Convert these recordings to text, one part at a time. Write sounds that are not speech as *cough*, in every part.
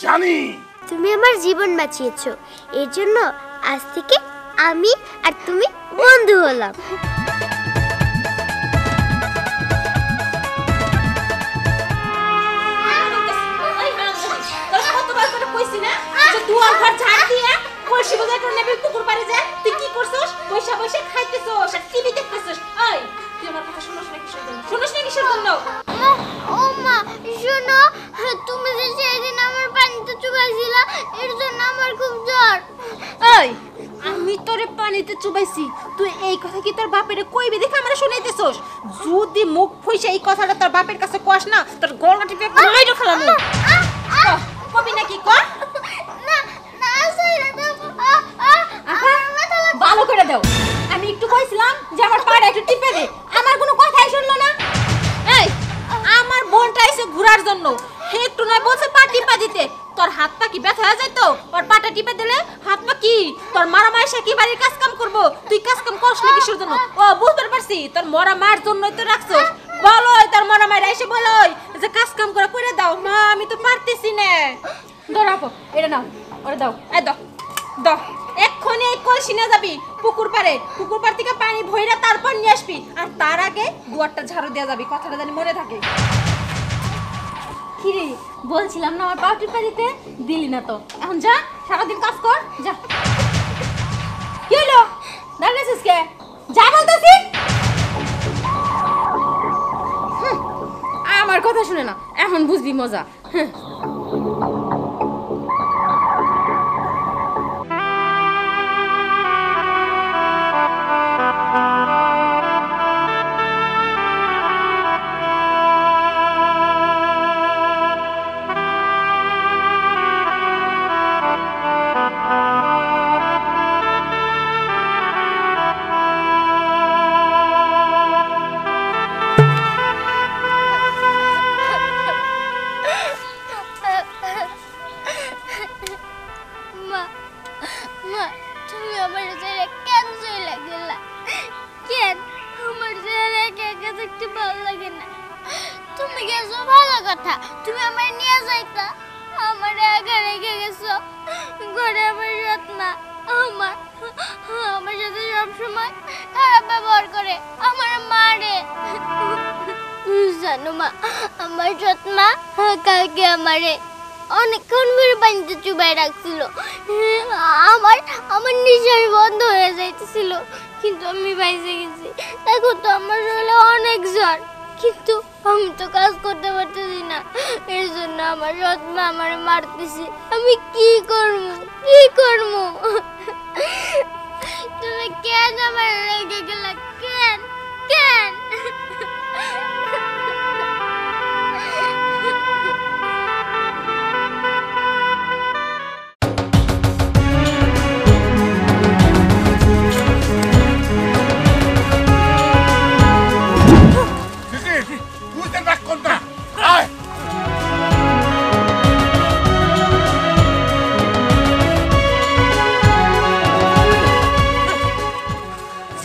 জানি। তুমি আমার জীবন বাঁচিয়েছো। এর জন্য আজ থেকে আমি আর তুমি বন্ধু হলাম। ওই হারামজাদি, পানিতে চুবাইছি। তুই এই কথা কি তোর বাপের কইবি? দেখে আমরা শুনাইতেছস। যদি মুখ ফুইছে এই কথাটা তোর বাপের কাছে কস না তোর গলা টিপে মাইরো খেলাম কবি নাকি কর। ভালো করে দাও। আমি একটু কইছিলাম যে আমার পাড়া একটু টিপে দে। আমার কোনো কথাই শুনলো না। এই আমার বোনটা এসে ঘোরার জন্য। হে একটু নয় বলছে পা টিপা দিতে তোর হাত পা কি ব্যথা হয়ে যায় তো ওর পাটা টিপে দিলে? তোর মারা মায়ের সে কি বাড়ির কাজ কাম করব? তুই কাজ কাম করছ না কিসের জন্য? ও বুঝতে পারছি। তোর মরা মায়ের জন্যই তো রাখছস। বলো তোর মরা মায়ের এসে বলো যে কাজ কাম করে করে দাও। মা আমি তো পারতেছি না। ধরাবো এটা নাও ওরে দাও। এই দাও দাও। এক্ষুনি এই কলসি নিয়ে যাবি পুকুর পাড়ে। পুকুর পাড় থেকে পানি ভইরা তারপর নিয়ে আসবি। আর তার আগে দুয়ারটা ঝাড়ু দেওয়া যাবি কথাটা জানি মনে থাকে। কিরে বলছিলাম না আমার পাউটি পাড়িতে দিলি না তো। এখন যা সারাদিন কাজ কর যা। কি হলো দাঁড়িয়েছিস কে? যা বলতেছি? আমার কথা শুনে না এখন বুঝবি মজা হ্যাঁ জানো মা আমার রত্না কালকে আমারে অনেকক্ষণ ধরে পানিতে চুবাই রাখছিল। আমার আমার নিঃশ্বাস বন্ধ হয়ে যাইতেছিল, কিন্তু আমি বাইসে গেছি। এখন তো আমার শরীরে অনেক জ্বর, কিন্তু আমি তো কাজ করতে পারতেছি না। এর জন্য আমার সৎমা আমার মারতেছে। আমি কি করব কি করব? তুমি কেন আমার রেগে গেলা?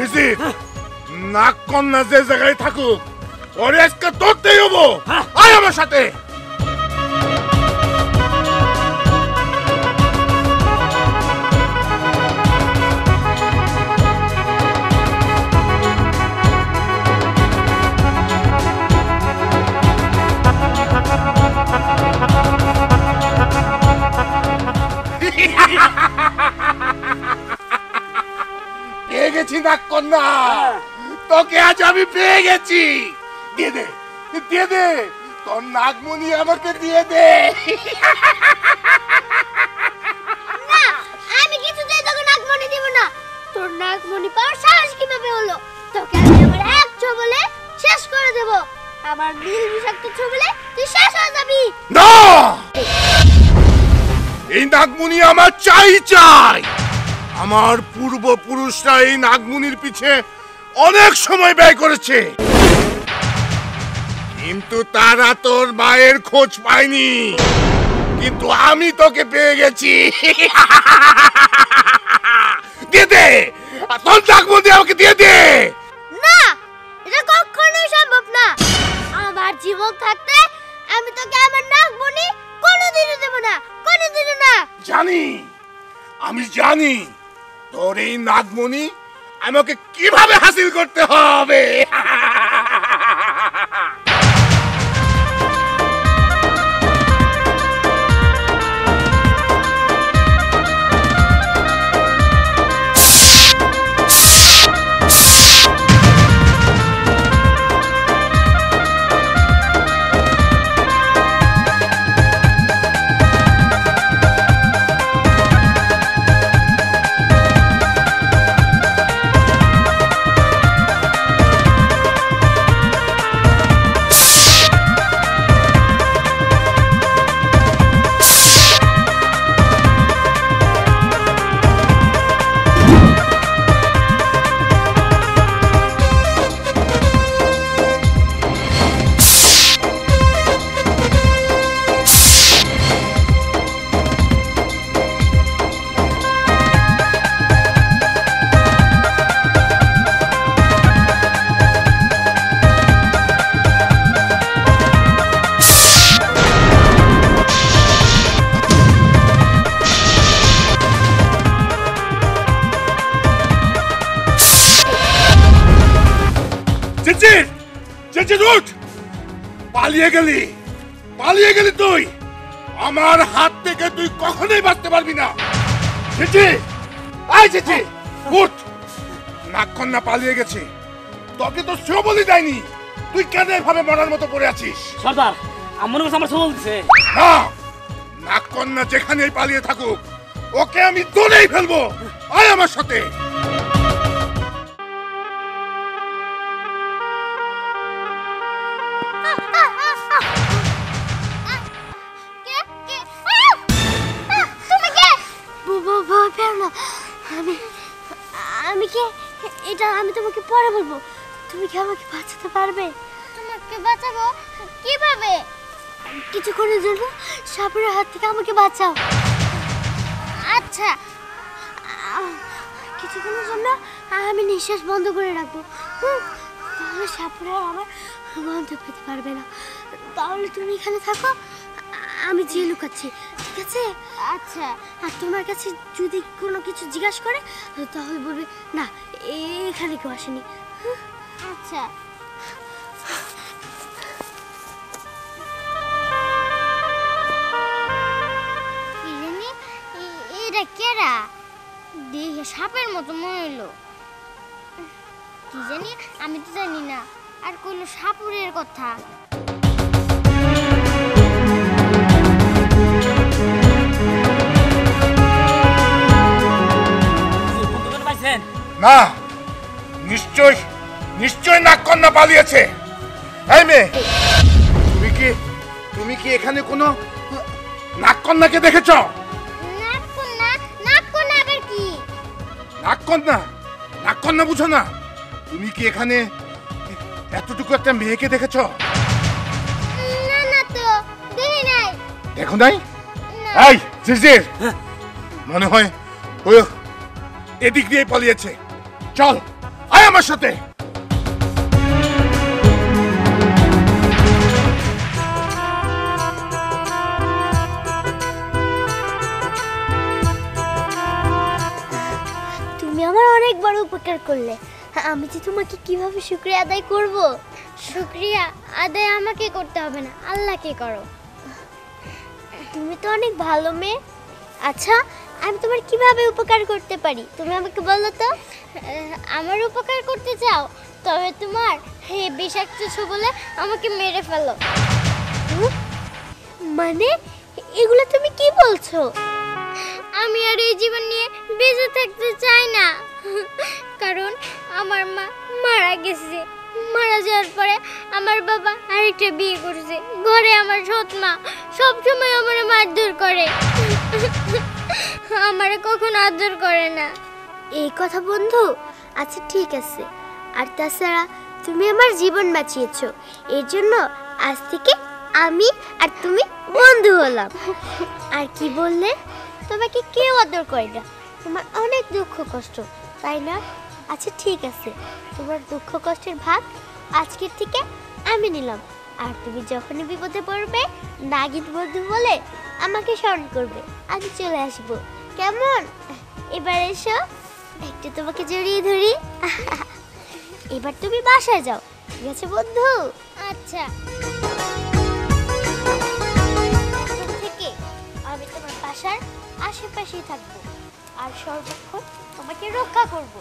সিসি নাক কন্যা যে জায়গায় থাকুক ওরে আজকে ধরতেই হব। আয় আমার সাথে। *laughs* গেছি নাক কন্যা। তোকে আজ আমি পেয়ে গেছি। দিয়ে দে দিয়ে দে। তোর নাগমণি আমাকে দিয়ে দে। না আমি কিছুতেই তোকে নাকমণি দিব না। তোর নাকমণি পাওয়ার সাহস কীভাবে হলো? তোকে আমি আমার এক বলে শেষ করে দেব। আমার নীল বিষাক্ত ছবলে তুই শেষ হয়ে যাবি। না! এই নাগমণি আমার চাই চাই। আমার পূর্বপুরুষরা এই নাগমণির পিছে অনেক সময় ব্যয় করেছে। কিন্তু তারা তোর মায়ের খোঁজ পায়নি। কিন্তু আমি তোকে পেয়ে গেছি। *laughs* দিয়ে দে। তোর আমাকে দিয়ে দে। না এটা কখনোই সম্ভব না। আমার জীবন থাকতে আমি তোকে আমার নাকমণি কোনোদিনও দেব না না। জানি আমি জানি। তোর এই নাগমণি আমাকে কীভাবে হাসিল করতে হবে? পালিয়ে গেলি। পালিয়ে গেলি তুই। আমার হাত থেকে তুই কখনোই বাঁচতে পারবি না। চিচি আই চিচি উঠ। নাগকন্যা পালিয়ে গেছে। তোকে তো সেও বলি দেয়নি। তুই কেন এভাবে মরার মতো পড়ে আছিস? সর্দার আমার করছে আমার সব দিছে না নাগকন্যা যেখানেই পালিয়ে থাকুক ওকে আমি দৌড়েই ফেলব। আয় আমার সাথে। তোমাকে পরে বলব। তুমি কি আমাকে বাঁচাতে পারবে? তোমাকে বাঁচাবো? কীভাবে? কিছুক্ষণের জন্য সাপের হাত থেকে আমাকে বাঁচাও। আচ্ছা। কিছুক্ষণের জন্য আমি নিঃশ্বাস বন্ধ করে রাখব। তাহলে সাপরা আমার গন্ধ পেতে পারবে না। তাহলে তুমি এখানে থাকো। আমি যে লুকাচ্ছি ঠিক আছে? আচ্ছা। আর তোমার কাছে যদি কোনো কিছু জিজ্ঞাসা করে তাহলে বলবে না এখানে কেউ আসেনি। আচ্ছা। কি এটা কেরা? দেখে সাপের মতো মনে হলো। কি জানি আমি তো জানি না। আর কইলো সাপুরের কথা। না নিশ্চয় নিশ্চয় নাগকন্যা পালিয়েছে। এই মেয়ে তুমি কি তুমি কি এখানে কোনো নাগকন্যাকে দেখেছ? নাক কোনা নাক কোনা আবার কি? নাগকন্যা নাগকন্যা বুঝো না। তুমি কি এখানে এতটুকু একটা মেয়েকে দেখেছ? না না তো দেখি নাই। দেখো নাই? এই জিজির মনে হয় ওই এদিক দিয়ে পালিয়েছে। চল, আয় আমার সাথে। তুমি আমার অনেক বড় উপকার করলে। আমি যে তোমাকে কীভাবে শুক্রিয়া আদায় করব? শুক্রিয়া আদায় আমাকে করতে হবে না, আল্লাহকে করো। তুমি তো অনেক ভালো মেয়ে। আচ্ছা আমি তোমার কীভাবে উপকার করতে পারি? তুমি আমাকে বলো তো। আমার উপকার করতে চাও? তবে তোমার হে বিষাক্ত বলে আমাকে মেরে ফেলো। মানে এগুলো তুমি কি বলছো? আমি আর এই জীবন নিয়ে বেঁচে থাকতে চাই না। কারণ আমার মা মারা গেছে। মারা যাওয়ার পরে আমার বাবা আরেকটা বিয়ে করছে। ঘরে আমার সৎ মা সবসময় আমার মারধর করে। আমারে কখনো আদর করে না। এই কথা বন্ধু? আচ্ছা ঠিক আছে। আর তাছাড়া তুমি আমার জীবন বাঁচিয়েছো। এর জন্য আজ থেকে আমি আর তুমি বন্ধু হলাম। আর কি বললে? তোমাকে কেউ আদর করে না। তোমার অনেক দুঃখ কষ্ট, তাই না? আচ্ছা ঠিক আছে। তোমার দুঃখ কষ্টের ভাগ আজকের থেকে আমি নিলাম। আর তুমি যখনই বিপদে পড়বে নাগিন বন্ধু বলে আমাকে স্মরণ করবে। আমি চলে আসব। কেমন? এবার এসো। একটু তোমাকে জড়িয়ে ধরি। এবার তুমি বাসায় যাও। ঠিক আছে বন্ধু? আচ্ছা। থেকে আমি তোমার বাসার আশেপাশেই থাকব। আর সর্বক্ষণ তোমাকে রক্ষা করব।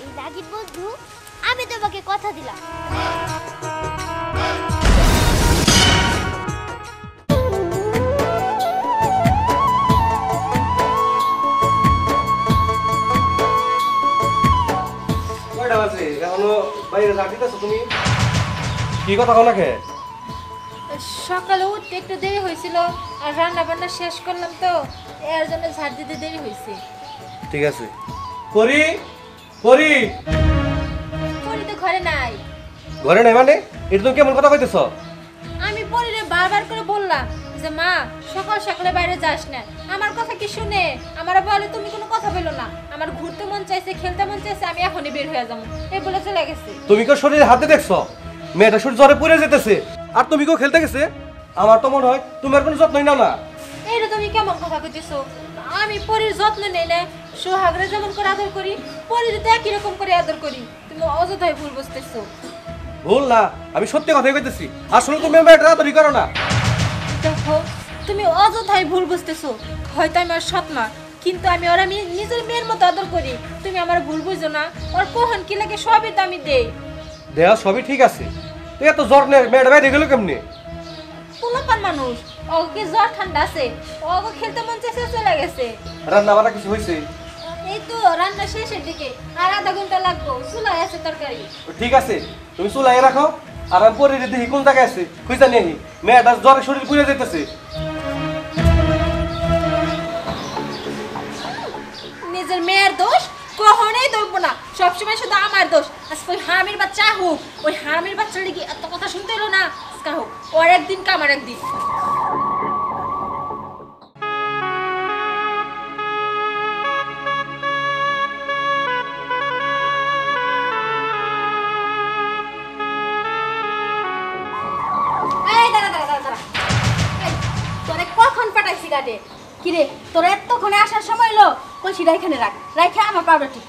এই নাগিন বন্ধু আমি তোমাকে কথা দিলাম। এখনও বাইরে রাখিতেছো তুমি? কি কথা কও না সকালে উঠতে একটু দেরি হয়েছিল আর রান্না বান্না শেষ করলাম তো এর জন্য ঝাড় দিতে দেরি হয়েছে। ঠিক আছে। পরি পরি তো ঘরে নাই। ঘরে নাই মানে? এটা তুমি কেমন কথা কইতেছ? আমি পরিরে বারবার করে বললাম যে মা সকাল সকালে বাইরে যাস না। আমার কথা কি শুনে? আমার বলে তুমি কোনো কথা বলো না। আমার ঘুরতে মন চাইছে খেলতে মন চাইছে আমি এখনই বের হয়ে যাব। এই বলে চলে গেছে। তুমি কেউ শরীরে হাতে দেখছ? মেয়েটা শরীর জ্বরে পড়ে যেতেছে। আর তুমি কেউ খেলতে গেছে? আমার তো মনে হয় তোমার কোনো যত্নই নাও না। এইটা তুমি কেমন কথা কইতেছো? আমি পরির যত্ন নেই না। সোহাগরে যেমন করে আদর করি পরির তো একই রকম করে আদর করি। তুমি অযথায় ভুল বুঝতেছো। ভুল না আমি সত্যি কথাই কইতেছি। আসলে তুমি মেয়েটা তৈরি করো না। দেখো তুমি অযথাই ভুল বুঝতেছো। হয়তো আমি ওর সৎ মা কিন্তু আমি ওর আমি নিজের মেয়ের মতো আদর করি। তুমি আমার ভুল বুঝো না ওর কখন কি লাগে সবই তো আমি দেই। দেয়া সবই ঠিক আছে। তুই এত জ্বর নে মেয়েটা বাইরে গেল কেমনি? পোলাপান মানুষ ওকে জ্বর ঠান্ডা আছে ওকে খেলতে মন চাইছে চলে গেছে। রান্না বান্না কিছু হয়েছে এই তো রান্না শেষের দিকে আর আধা ঘণ্টা লাগবো চুলাই আছে তরকারি। ঠিক আছে তুমি চুলাই রাখো। আর আমি পরে দেখি কোন জায়গায় আছে খুঁজা নিয়ে। মেয়েটা জ্বরে শরীর পুড়ে যেতেছে নিজের মেয়ের দোষ কখনোই ধরবো না। সবসময় শুধু আমার দোষ। আজকে ওই হামির বাচ্চা হোক, ওই হামির বাচ্চা লিগে এত কথা শুনতে এলো না। আজকে হোক ওর একদিন কামার একদিন। গাড়ি কিরে, তোর এতক্ষণে আসার সময় এলো কলসিটা এখানে রাখ রাখে আমার পাউডার ঠিক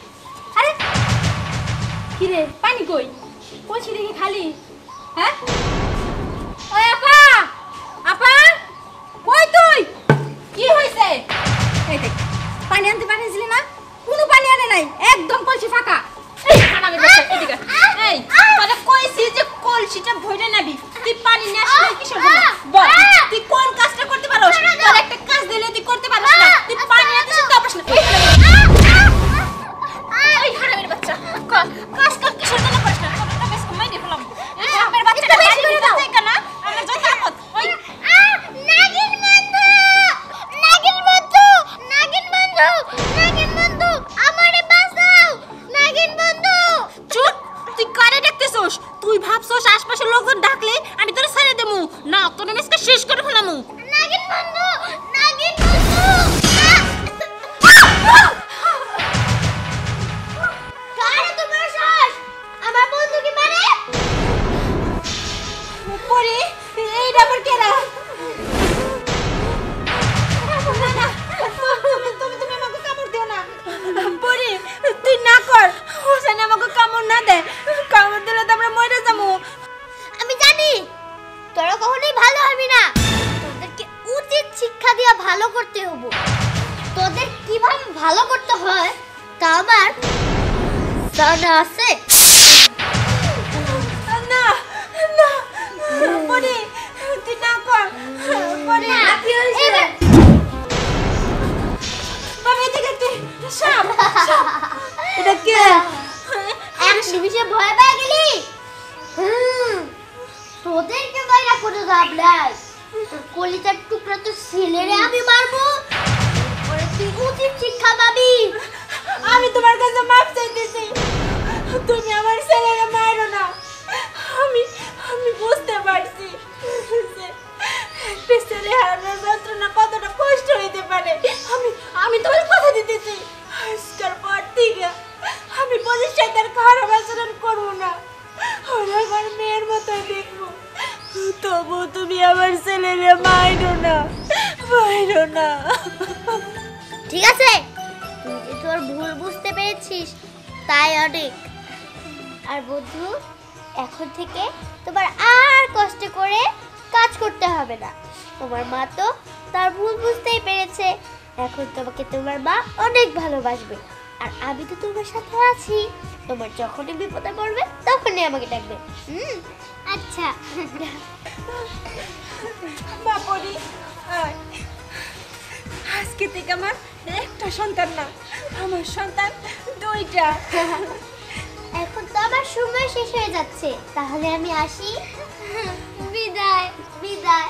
আরে! কিরে পানি কই? কলসি দেখি খালি। হ্যাঁ? আপা! আপা! কই তুই? কি হয়েছে এই দেখ, পানি আনতে পাঠিয়েছিলি না? কোনো পানি আনে নাই, একদম কলসি ফাঁকা। এই আয়। এই, তোরে কইছি যে কলসিটা ভরে নাবি। ভাবছস আশপাশের লোকজন ডাকলে আমি তোরে ছেড়ে দেবো। না তোর আজকে শেষ করে ফেলামু নাগিন বন্ধু নাগিন বন্ধু! কারে তোমার শ্বাস আমার বন্ধুকে মারে পরে এইটা আবার কেরা না, না, তুমি তুমি তুমি আমাকে কামড় না। পরে তুই না কর। হোসেন আমাকে কামড় না দে। কামড় দিলে তো আমরা মরে তোরা কখনোই ভালো হবি না। তোদেরকে উচিত শিক্ষা দিয়া ভালো করতে হব। তোদের কীভাবে ভালো করতে হয় তা আমার জানা আছে। না না পরে তুই না কর। পরে না, এবার- বাবা এদিকে তুই সাপ এটা কে? এক নিমিষে ভয় পেয়ে গেলি? হুম, তোদেরকে লাভ তোর কলিজার টুকরা তো ছেলেরে আমি মারবো। ওরে তুই উচিত শিক্ষা পাবি। আমি তোমার কাছে মাপ চাইতেছি। তুমি আমার ছেলেরা মারো না। আমি আমি বুঝতে পারছি একটা ছেলে হারানোর যন্ত্রণা কতটা কষ্ট হইতে পারে। আমি আমি তোমার কথা দিতেছি। আজকের পর থেকে আমি সাথে আর খারাপ আচরণ করব না। ওরা আমার মেয়ের মতোই দেখব। ছেলেরে মাইরো না মাইরো না। ঠিক আছে, তুই যে তোর ভুল বুঝতে পেরেছিস, তাই অনেক। আর বন্ধু, এখন থেকে তোমার আর কষ্ট করে কাজ করতে হবে না। তোমার মা তো তার ভুল বুঝতেই পেরেছে। এখন তোমাকে তোমার মা অনেক ভালোবাসবে। আর আমি তো তোমার সাথে আছি। তোমার যখনই বিপদে পড়বে তখনই আমাকে ডাকবে। হুম? আচ্ছা। বাপরি আজকে থেকে আমার একটা সন্তান না আমার সন্তান দুইটা। এখন তো আমার সময় শেষ হয়ে যাচ্ছে। তাহলে আমি আসি। বিদায় বিদায়।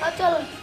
মা পড়ি ঘরে চল চলো চল চলো